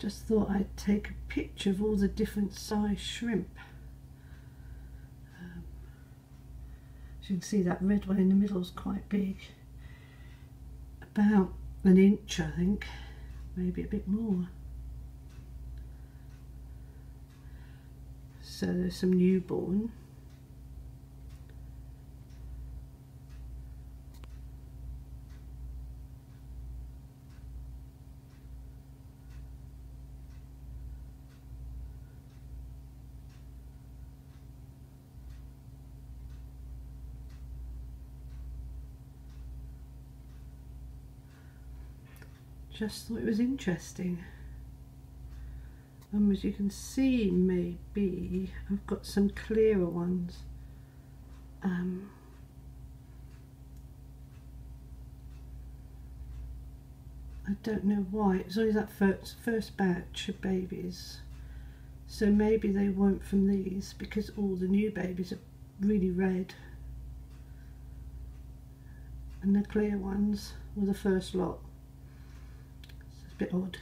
just thought I'd take a picture of all the different size shrimp. Um, as you can see that red one in the middle is quite big. About an inch I think, maybe a bit more. So there's some newborn. Just thought it was interesting. And as you can see, maybe I've got some clearer ones. Um, I don't know why. It's only that first, first batch of babies. So maybe they weren't from these because all the new babies are really red. And the clear ones were the first lot bit odd.